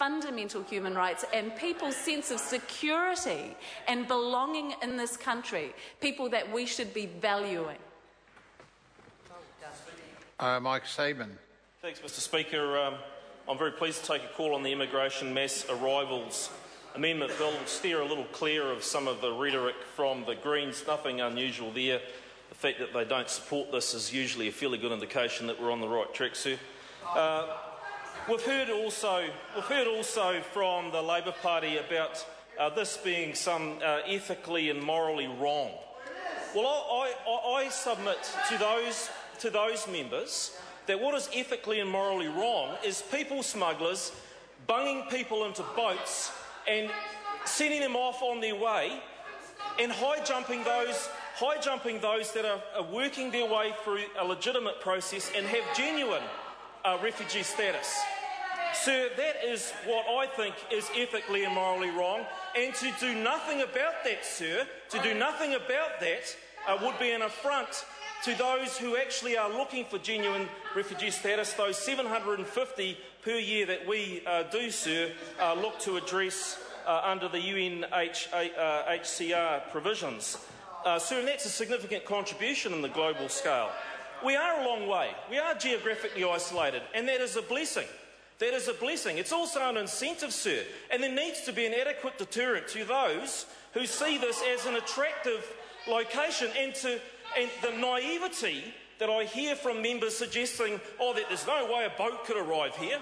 fundamental human rights and people's sense of security and belonging in this country, people that we should be valuing. Uh, Mike Sabin. Thanks, Mr Speaker. Um, I'm very pleased to take a call on the immigration mass arrivals amendment bill. Steer a little clear of some of the rhetoric from the Greens. Nothing unusual there. The fact that they don't support this is usually a fairly good indication that we're on the right track, sir. Uh, we've heard also we've heard also from the Labor Party about uh, this being some uh, ethically and morally wrong. Well, I, I, I submit to those to those members that what is ethically and morally wrong is people smugglers bunging people into boats and sending them off on their way and high jumping those high jumping those that are, are, working their way through a legitimate process and have genuine uh, refugee status. Sir, that is what I think is ethically and morally wrong. And to do nothing about that, sir, to do nothing about that uh, would be an affront to those who actually are looking for genuine refugee status, those 750 per year that we uh, do, sir, uh, look to address uh, under the UNHCR uh, provisions. Uh, sir, and that's a significant contribution in the global scale. We are a long way. We are geographically isolated, and that is a blessing. That is a blessing. It's also an incentive, sir, and there needs to be an adequate deterrent to those who see this as an attractive location and to and the naivety that I hear from members suggesting, oh, that there's no way a boat could arrive here.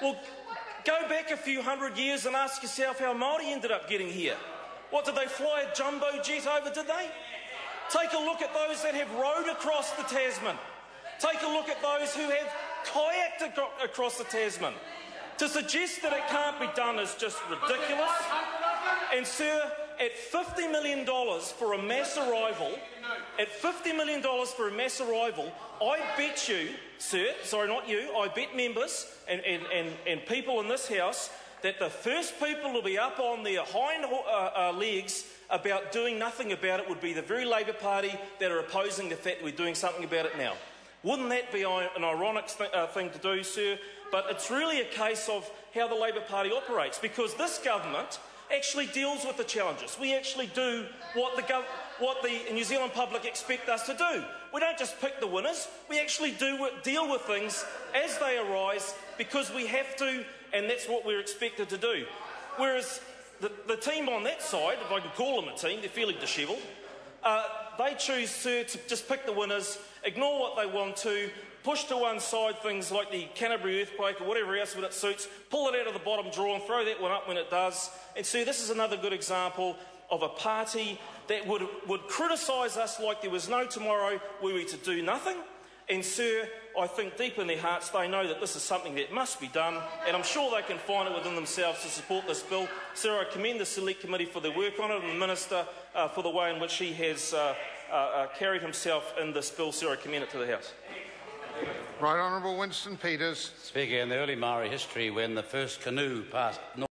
Well, go back a few hundred years and ask yourself how Māori ended up getting here. What, did they fly a jumbo jet over, did they? Take a look at those that have rowed across the Tasman. Take a look at those who have kayaked across the Tasman. To suggest that it can't be done is just ridiculous. And, sir, at $50 million for a mass arrival, at $50 million for a mass arrival, I bet you, sir, sorry, not you, I bet members and, and, and, and people in this House that the first people to be up on their hind uh, uh, legs about doing nothing about it would be the very Labor Party that are opposing the fact that we're doing something about it now. Wouldn't that be an ironic uh, thing to do, sir? But it's really a case of how the Labor Party operates because this government actually deals with the challenges. We actually do what the, what the New Zealand public expect us to do. We don't just pick the winners, we actually do deal with things as they arise because we have to, and that's what we're expected to do. Whereas the, the team on that side, if I can call them a team, they're fairly dishevelled, uh, they choose, sir, to just pick the winners, ignore what they want to, push to one side things like the Canterbury earthquake or whatever else when it suits, pull it out of the bottom drawer and throw that one up when it does. And see, this is another good example of a party that would, would criticise us like there was no tomorrow we were we to do nothing. And, sir, I think deep in their hearts they know that this is something that must be done, and I'm sure they can find it within themselves to support this bill. Sir, I commend the Select Committee for their work on it and the Minister uh, for the way in which he has uh, uh, uh carried himself in this bill. Sir, I commend it to the House. Right Honourable Winston Peters. Speaker, in the early Maori history, when the first canoe passed